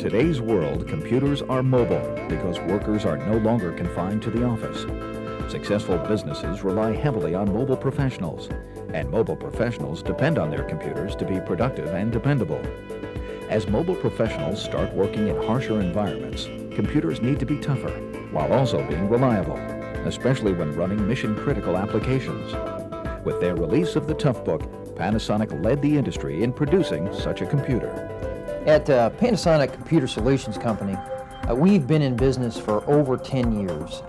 today's world, computers are mobile because workers are no longer confined to the office. Successful businesses rely heavily on mobile professionals, and mobile professionals depend on their computers to be productive and dependable. As mobile professionals start working in harsher environments, computers need to be tougher while also being reliable, especially when running mission-critical applications. With their release of the Toughbook, Panasonic led the industry in producing such a computer. At uh, Panasonic Computer Solutions Company, uh, we've been in business for over 10 years.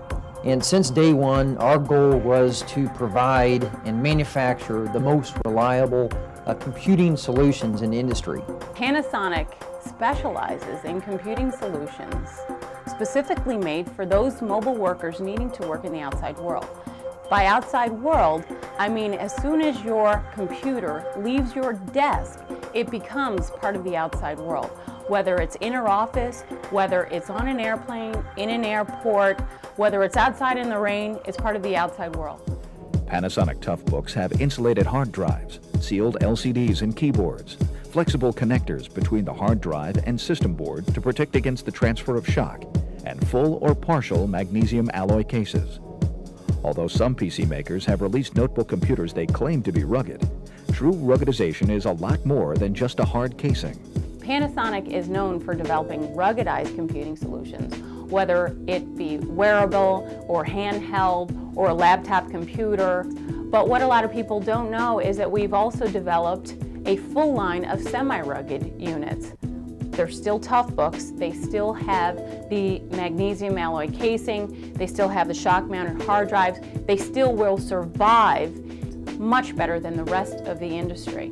And since day one, our goal was to provide and manufacture the most reliable uh, computing solutions in the industry. Panasonic specializes in computing solutions specifically made for those mobile workers needing to work in the outside world. By outside world, I mean as soon as your computer leaves your desk, it becomes part of the outside world. Whether it's in our office, whether it's on an airplane, in an airport, whether it's outside in the rain, it's part of the outside world. Panasonic Toughbooks have insulated hard drives, sealed LCDs and keyboards, flexible connectors between the hard drive and system board to protect against the transfer of shock, and full or partial magnesium alloy cases. Although some PC makers have released notebook computers they claim to be rugged, true ruggedization is a lot more than just a hard casing. Panasonic is known for developing ruggedized computing solutions, whether it be wearable or handheld or a laptop computer. But what a lot of people don't know is that we've also developed a full line of semi-rugged units. They're still Toughbooks. They still have the magnesium alloy casing. They still have the shock-mounted hard drives. They still will survive much better than the rest of the industry.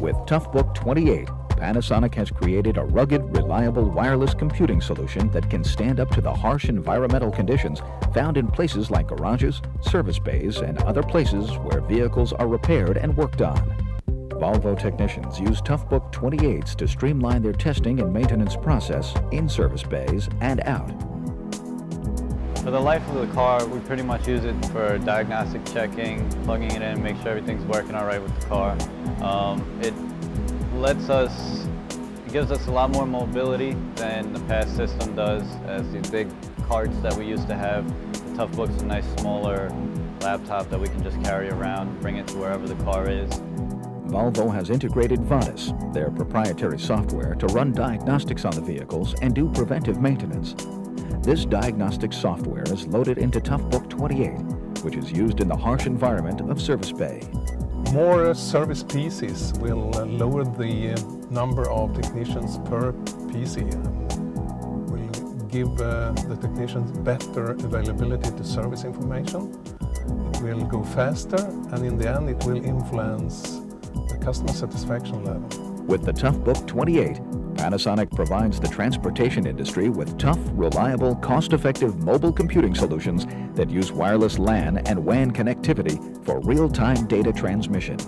With Toughbook 28, Panasonic has created a rugged, reliable wireless computing solution that can stand up to the harsh environmental conditions found in places like garages, service bays, and other places where vehicles are repaired and worked on. Volvo technicians use Toughbook 28s to streamline their testing and maintenance process in service bays and out. For the life of the car, we pretty much use it for diagnostic checking, plugging it in, make sure everything's working all right with the car. Um, it lets us, it gives us a lot more mobility than the past system does, as these big carts that we used to have. The Toughbook's a nice smaller laptop that we can just carry around, bring it to wherever the car is. Volvo has integrated Vadis, their proprietary software, to run diagnostics on the vehicles and do preventive maintenance. This diagnostic software is loaded into Toughbook 28, which is used in the harsh environment of service bay. More service PCs will lower the uh, number of technicians per PC will give uh, the technicians better availability to service information. It will go faster and in the end it will influence the customer satisfaction level. With the Toughbook 28, Panasonic provides the transportation industry with tough, reliable, cost-effective mobile computing solutions that use wireless LAN and WAN connectivity for real-time data transmission.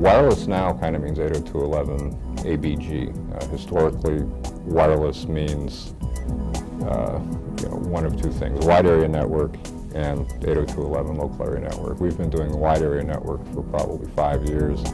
Wireless now kind of means 802.11 ABG. Uh, historically, wireless means uh, you know, one of two things, wide area network and 802.11 local area network. We've been doing wide area network for probably five years.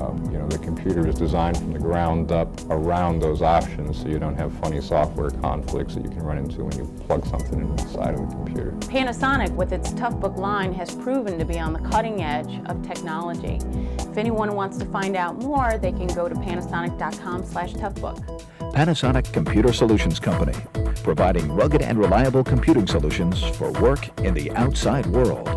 Um, you know, the computer is designed from the ground up around those options so you don't have funny software conflicts that you can run into when you plug something inside of the computer. Panasonic, with its Toughbook line, has proven to be on the cutting edge of technology. If anyone wants to find out more, they can go to panasonic.com slash toughbook. Panasonic Computer Solutions Company, providing rugged and reliable computing solutions for work in the outside world.